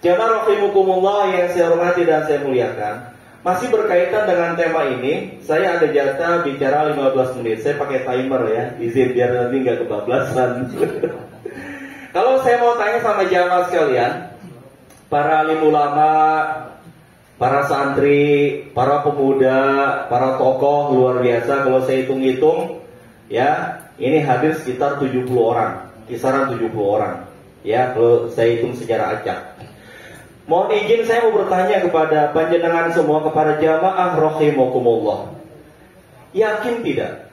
Jamaah rahimakumullah yang saya hormati dan saya muliakan. Masih berkaitan dengan tema ini, saya ada jatah bicara 15 menit. Saya pakai timer ya, izin biar nanti nggak kebablasan. Kalau saya mau tanya sama jamaah sekalian, para alim ulama, para santri, para pemuda, para tokoh luar biasa kalau saya hitung-hitung ya, ini hadir sekitar 70 orang, kisaran 70 orang. Ya, kalau saya hitung secara acak. Mohon izin saya mau bertanya kepada panjenengan semua kepada jamaah rahimakumullah. Yakin tidak?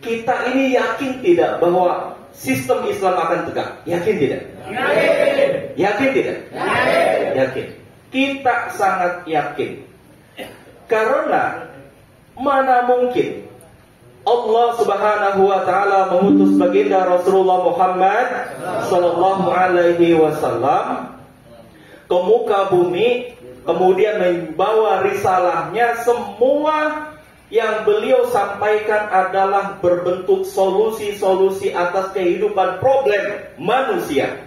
Kita ini yakin tidak bahwa sistem Islam akan tegak? Yakin tidak? Yakin. Yakin tidak? Yakin. Yakin. Kita sangat yakin. Karena mana mungkin Allah Subhanahu wa taala mengutus baginda Rasulullah Muhammad sallallahu alaihi wasallam ke muka bumi kemudian membawa risalahnya semua yang beliau sampaikan adalah berbentuk solusi-solusi atas kehidupan problem manusia.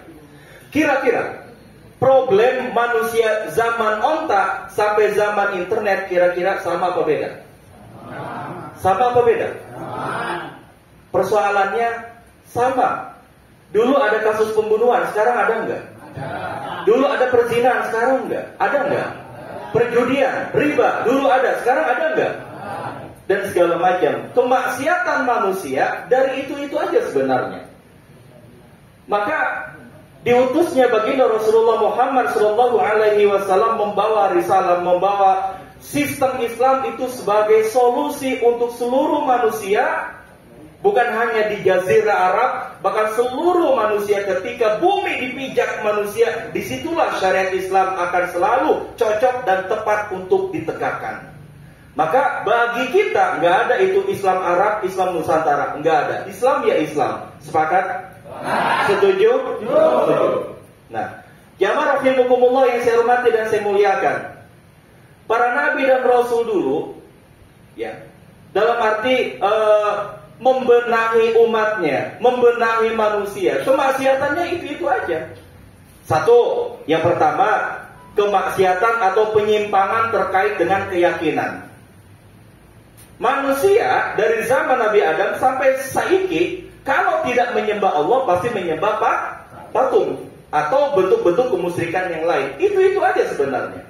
Kira-kira problem manusia zaman onta sampai zaman internet kira-kira sama apa beda? Sama apa beda? Persoalannya sama. Dulu ada kasus pembunuhan, sekarang ada enggak? Dulu ada perzinahan, sekarang enggak? Ada enggak? Perjudian, riba, dulu ada, sekarang ada enggak? Dan segala macam. Kemaksiatan manusia dari itu-itu aja sebenarnya. Maka diutusnya baginda Rasulullah Muhammad Shallallahu Alaihi Wasallam membawa risalah, membawa sistem Islam itu sebagai solusi untuk seluruh manusia Bukan hanya di Jazirah Arab, bahkan seluruh manusia ketika bumi dipijak manusia, di situlah syariat Islam akan selalu cocok dan tepat untuk ditegakkan. Maka bagi kita nggak ada itu Islam Arab, Islam Nusantara, nggak ada. Islam ya Islam. Sepakat? Setuju? Setuju. Nah, jamaah rahimakumullah yang saya hormati dan saya muliakan. Para nabi dan rasul dulu, ya, dalam arti uh, membenahi umatnya, membenahi manusia. Kemaksiatannya itu-itu aja. Satu, yang pertama, kemaksiatan atau penyimpangan terkait dengan keyakinan. Manusia dari zaman Nabi Adam sampai saiki kalau tidak menyembah Allah pasti menyembah pak patung atau bentuk-bentuk kemusyrikan yang lain. Itu-itu aja sebenarnya.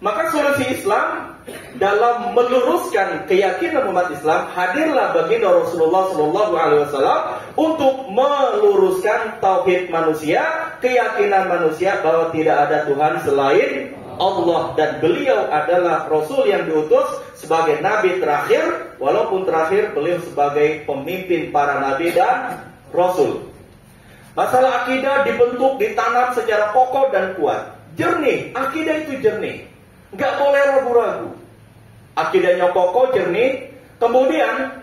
Maka solusi Islam dalam meluruskan keyakinan umat Islam hadirlah baginda Rasulullah Shallallahu Alaihi Wasallam untuk meluruskan tauhid manusia, keyakinan manusia bahwa tidak ada Tuhan selain Allah dan beliau adalah Rasul yang diutus sebagai Nabi terakhir, walaupun terakhir beliau sebagai pemimpin para Nabi dan Rasul. Masalah akidah dibentuk, ditanam secara kokoh dan kuat. Jernih, akidah itu jernih. Nggak boleh ragu-ragu. Akidahnya kokoh, jernih. Kemudian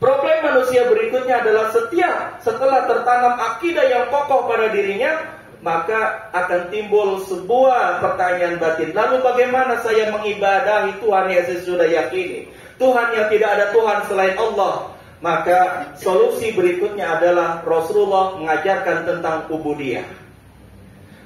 problem manusia berikutnya adalah setiap setelah tertanam akidah yang kokoh pada dirinya, maka akan timbul sebuah pertanyaan batin. Lalu bagaimana saya mengibadahi Tuhan yang saya sudah yakini? Tuhan yang tidak ada Tuhan selain Allah. Maka solusi berikutnya adalah Rasulullah mengajarkan tentang ubudiyah.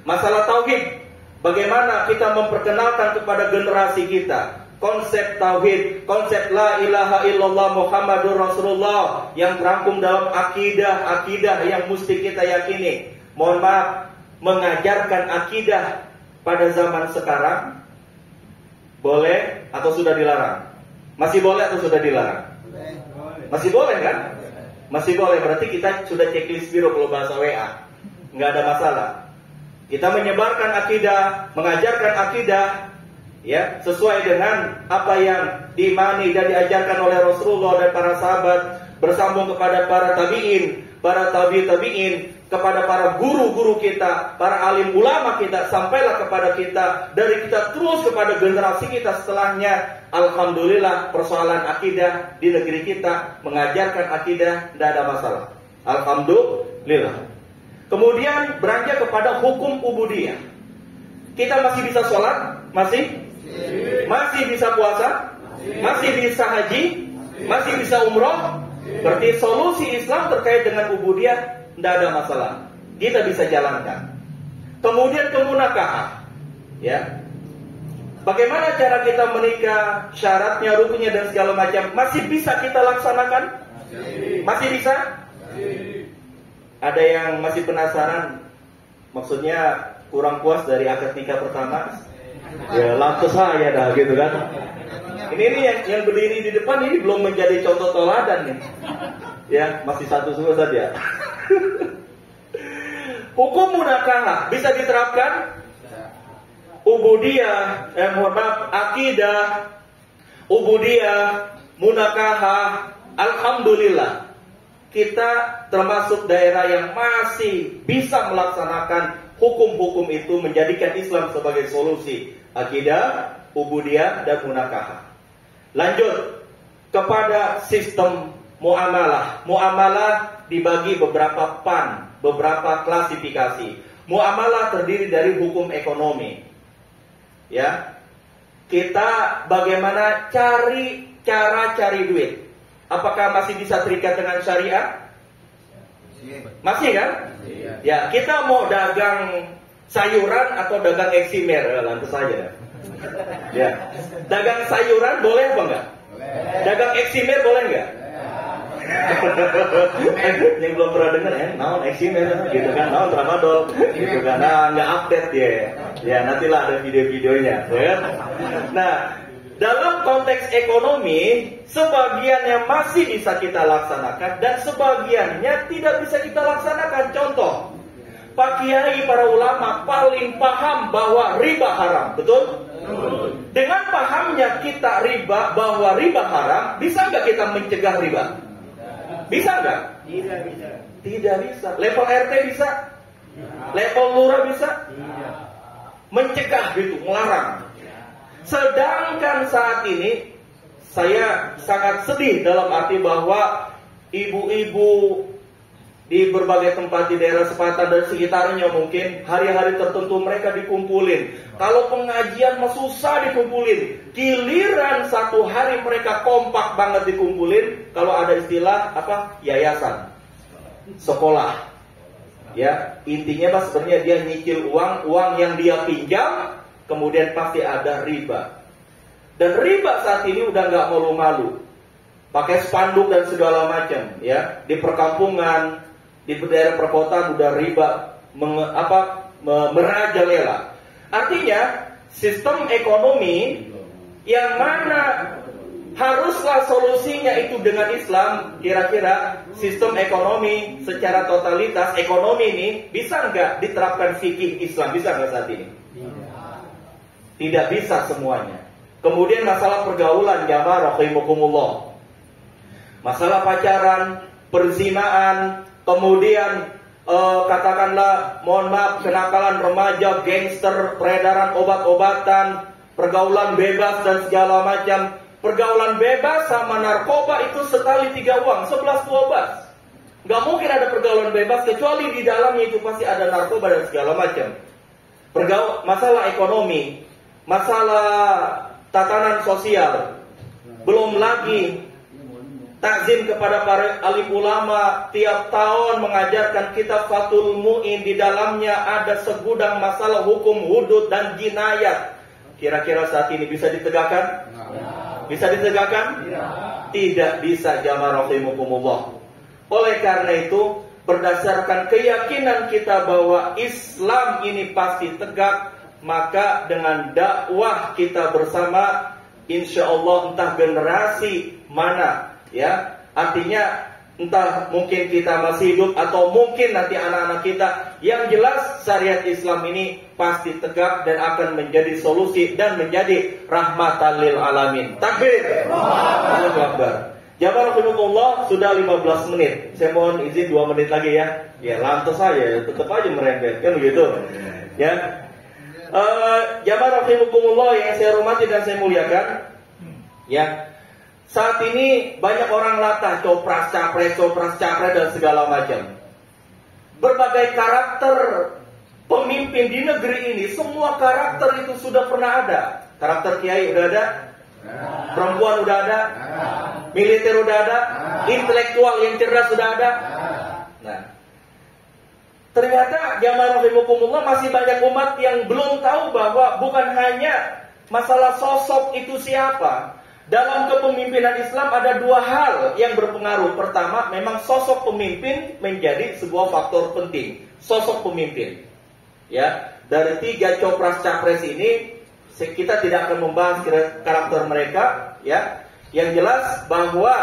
Masalah tauhid Bagaimana kita memperkenalkan kepada generasi kita konsep tauhid, konsep la ilaha illallah Muhammadur Rasulullah yang terangkum dalam akidah-akidah yang mesti kita yakini. Mohon maaf, mengajarkan akidah pada zaman sekarang boleh atau sudah dilarang? Masih boleh atau sudah dilarang? Masih boleh kan? Masih boleh, berarti kita sudah checklist biru kalau bahasa WA. Nggak ada masalah. Kita menyebarkan akidah, mengajarkan akidah ya sesuai dengan apa yang diimani dan diajarkan oleh Rasulullah dan para sahabat bersambung kepada para tabiin, para tabi tabiin, kepada para guru-guru kita, para alim ulama kita, sampailah kepada kita dari kita terus kepada generasi kita setelahnya. Alhamdulillah persoalan akidah di negeri kita mengajarkan akidah tidak ada masalah. Alhamdulillah. Kemudian beranjak kepada hukum ubudiyah. Kita masih bisa sholat? Masih? Masih bisa puasa? Masih bisa haji? Masih bisa umroh? Berarti solusi Islam terkait dengan ubudiyah tidak ada masalah. Kita bisa jalankan. Kemudian kemunakahan. Ya. Bagaimana cara kita menikah, syaratnya, rukunnya dan segala macam masih bisa kita laksanakan? Masih bisa? Ada yang masih penasaran? Maksudnya kurang puas dari akad nikah pertama? Ya lantas saya dah gitu kan. Ini ini yang, yang berdiri di depan ini belum menjadi contoh teladan nih. Ya, masih satu semua saja. Hukum munakah bisa diterapkan? ubudiyah, eh, mohon maaf, akidah, ubudiyah, munakahah, alhamdulillah. Kita termasuk daerah yang masih bisa melaksanakan hukum-hukum itu menjadikan Islam sebagai solusi akidah, ubudiyah, dan munakahah. Lanjut kepada sistem muamalah. Muamalah dibagi beberapa pan, beberapa klasifikasi. Muamalah terdiri dari hukum ekonomi, ya kita bagaimana cari cara cari duit. Apakah masih bisa terikat dengan syariat? Masih kan? Ya, kita mau dagang sayuran atau dagang eksimer, ya, lantas saja. Ya, dagang sayuran boleh apa enggak? Dagang eksimer boleh enggak? yang belum pernah dengar ya, naon eksimer gitu kan, naon tramadol gitu kan, nah nggak update ya, ya nantilah ada video-videonya, ya. Nah, dalam konteks ekonomi, sebagiannya masih bisa kita laksanakan dan sebagiannya tidak bisa kita laksanakan. Contoh, Pak Kiai para ulama paling paham bahwa riba haram, betul? Dengan pahamnya kita riba bahwa riba haram, bisa nggak kita mencegah riba? Bisa nggak? Tidak bisa. Tidak bisa. Level RT bisa? Level lurah bisa? Mencegah gitu, melarang. Sedangkan saat ini saya sangat sedih dalam arti bahwa ibu-ibu di berbagai tempat di daerah Sepatan dan sekitarnya mungkin hari-hari tertentu mereka dikumpulin. Kalau pengajian mah susah dikumpulin. Giliran satu hari mereka kompak banget dikumpulin. Kalau ada istilah apa? Yayasan, sekolah. Ya, intinya mas sebenarnya dia nyicil uang, uang yang dia pinjam, kemudian pasti ada riba. Dan riba saat ini udah nggak malu-malu pakai spanduk dan segala macam ya di perkampungan di daerah perkotaan udah riba meng, apa merajalela. Artinya sistem ekonomi yang mana haruslah solusinya itu dengan Islam kira-kira sistem ekonomi secara totalitas ekonomi ini bisa nggak diterapkan fikih Islam bisa nggak saat ini tidak bisa semuanya kemudian masalah pergaulan jamaah rahimakumullah masalah pacaran perzinaan kemudian uh, katakanlah mohon maaf kenakalan remaja, gangster, peredaran obat-obatan, pergaulan bebas dan segala macam. Pergaulan bebas sama narkoba itu sekali tiga uang, sebelas dua belas. Gak mungkin ada pergaulan bebas kecuali di dalamnya itu pasti ada narkoba dan segala macam. Pergaul masalah ekonomi, masalah tatanan sosial, belum lagi takzim kepada para alim ulama tiap tahun mengajarkan kitab Fatul Mu'in di dalamnya ada segudang masalah hukum hudud dan jinayat. Kira-kira saat ini bisa ditegakkan? Bisa ditegakkan? Tidak bisa jamaah rahimakumullah. Oleh karena itu, berdasarkan keyakinan kita bahwa Islam ini pasti tegak, maka dengan dakwah kita bersama, insya Allah entah generasi mana ya artinya entah mungkin kita masih hidup atau mungkin nanti anak-anak kita yang jelas syariat Islam ini pasti tegak dan akan menjadi solusi dan menjadi rahmatan lil alamin takbir Allahu Jamaah Allah sudah 15 menit. Saya mohon izin 2 menit lagi ya. Ya lantas saja, tetap aja merembet kan begitu. Ya. Uh, Jamaah Allah yang saya hormati dan saya muliakan. Ya, saat ini banyak orang latah copras, capres, copras, capres dan segala macam. Berbagai karakter pemimpin di negeri ini, semua karakter itu sudah pernah ada. Karakter kiai udah ada, perempuan udah ada, militer udah ada, intelektual yang cerdas sudah ada. Nah, Ternyata jamaah rahimakumullah masih banyak umat yang belum tahu bahwa bukan hanya masalah sosok itu siapa. Dalam kepemimpinan Islam ada dua hal yang berpengaruh. Pertama, memang sosok pemimpin menjadi sebuah faktor penting. Sosok pemimpin. Ya, dari tiga copras capres ini kita tidak akan membahas karakter mereka, ya. Yang jelas bahwa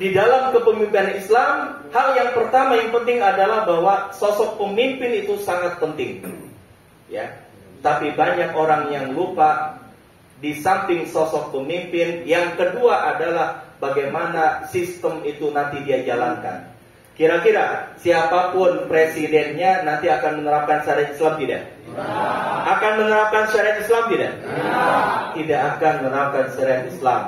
di dalam kepemimpinan Islam, hal yang pertama yang penting adalah bahwa sosok pemimpin itu sangat penting. Ya. Tapi banyak orang yang lupa di samping sosok pemimpin, yang kedua adalah bagaimana sistem itu nanti dia jalankan. Kira-kira siapa pun presidennya nanti akan menerapkan syariat Islam tidak? Akan menerapkan syariat Islam tidak? Tidak akan menerapkan syariat Islam.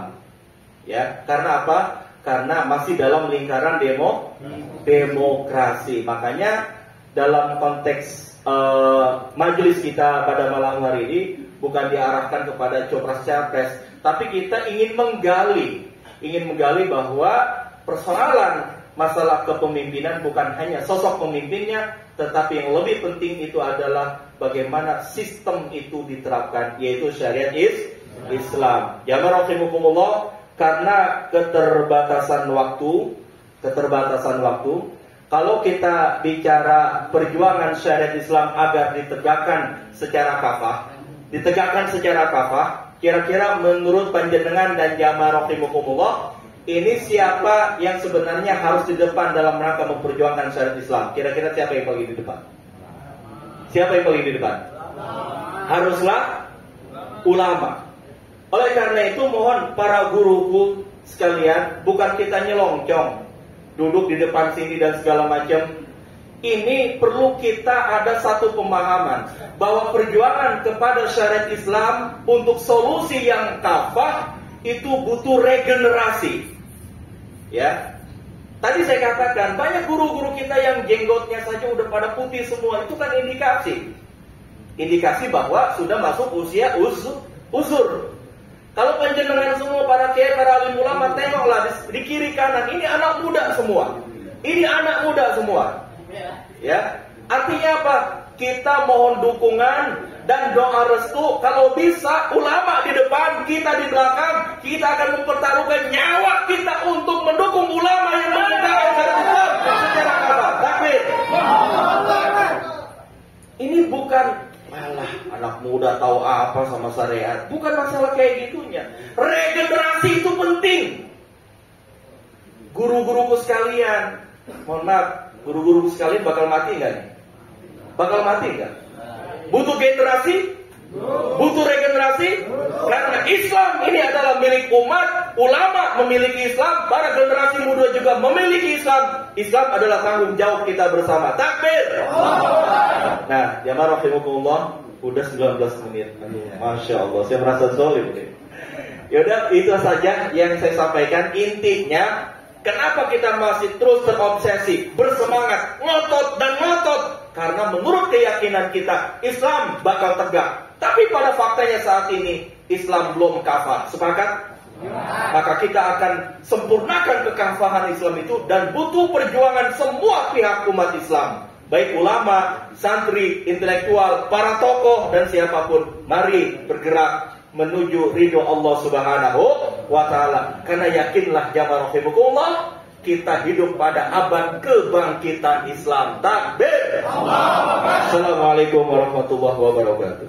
Ya, karena apa? Karena masih dalam lingkaran demo demokrasi. Makanya dalam konteks uh, majelis kita pada malam hari ini bukan diarahkan kepada copras capres, tapi kita ingin menggali, ingin menggali bahwa persoalan masalah kepemimpinan bukan hanya sosok pemimpinnya, tetapi yang lebih penting itu adalah bagaimana sistem itu diterapkan, yaitu syariat is Islam. Jamaah rahimakumullah, karena keterbatasan waktu, keterbatasan waktu, kalau kita bicara perjuangan syariat Islam agar ditegakkan secara kafah, ditegakkan secara kafah, kira-kira menurut panjenengan dan jamaah rahimakumullah, ini siapa yang sebenarnya harus di depan dalam rangka memperjuangkan syariat Islam? Kira-kira siapa yang paling di depan? Siapa yang paling di depan? Haruslah ulama. Oleh karena itu mohon para guruku sekalian, bukan kita nyelongcong, duduk di depan sini dan segala macam. Ini perlu kita ada satu pemahaman bahwa perjuangan kepada syariat Islam untuk solusi yang kafah itu butuh regenerasi. Ya. Tadi saya katakan banyak guru-guru kita yang jenggotnya saja udah pada putih semua, itu kan indikasi. Indikasi bahwa sudah masuk usia uzur. uzur. Kalau panjenengan semua para kiai, para alim ulama tengoklah di, di kiri kanan ini anak muda semua. Ini anak muda semua. Ya. Artinya apa? Kita mohon dukungan dan doa restu. Kalau bisa ulama di depan, kita di belakang, kita akan mempertaruhkan nyawa kita untuk mendukung ulama yang secara apa? Takbir. Ini bukan Alah, anak muda tahu apa sama syariat. Bukan masalah kayak gitunya. Regenerasi itu penting. Guru-guruku sekalian, mohon maaf, guru-guruku sekalian bakal mati nggak? Bakal mati nggak? Butuh generasi? Butuh regenerasi? Karena Islam ini adalah milik umat, ulama memiliki Islam, para generasi muda juga memiliki Islam. Islam adalah tanggung jawab kita bersama. Takbir! Nah, jamaah rahimahullah, udah 19 menit. Masya Allah, saya merasa zolim nih. Yaudah, itu saja yang saya sampaikan. Intinya, kenapa kita masih terus terobsesi, bersemangat, ngotot dan ngotot? Karena menurut keyakinan kita, Islam bakal tegak. Tapi pada faktanya saat ini, Islam belum kafah. Sepakat? Maka kita akan sempurnakan kekafahan Islam itu dan butuh perjuangan semua pihak umat Islam baik ulama, santri, intelektual, para tokoh dan siapa pun, mari bergerak menuju ridho Allah Subhanahu wa taala. Karena yakinlah jamaah rahimakumullah, kita hidup pada abad kebangkitan Islam. Takbir. Assalamualaikum warahmatullahi wabarakatuh.